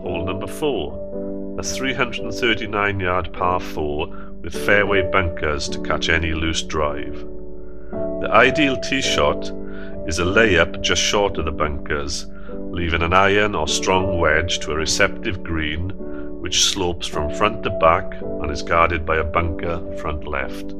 Hole number 4, a 339 yard par 4 with fairway bunkers to catch any loose drive. The ideal tee shot is a layup just short of the bunkers, leaving an iron or strong wedge to a receptive green which slopes from front to back and is guarded by a bunker front left.